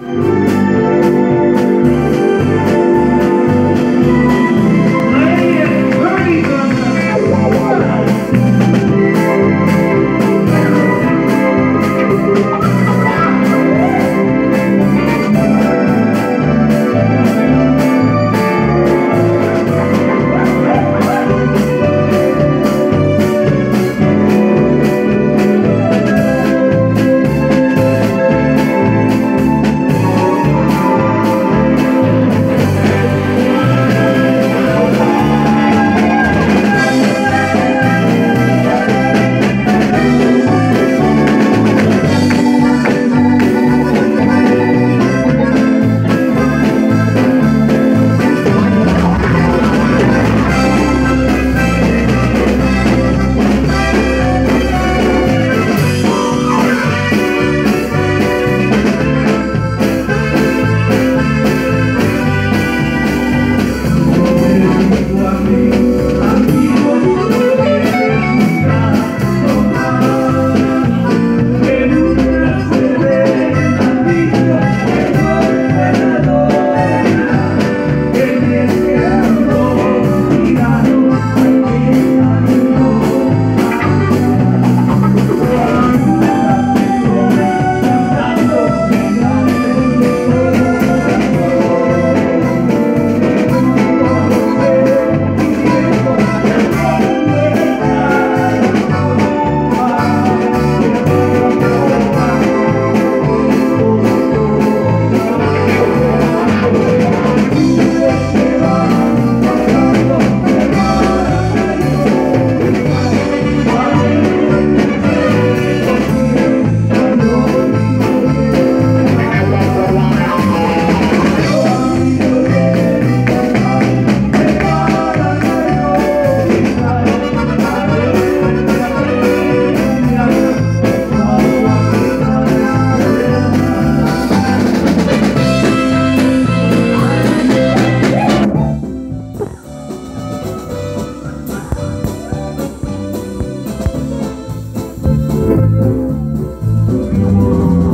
you you.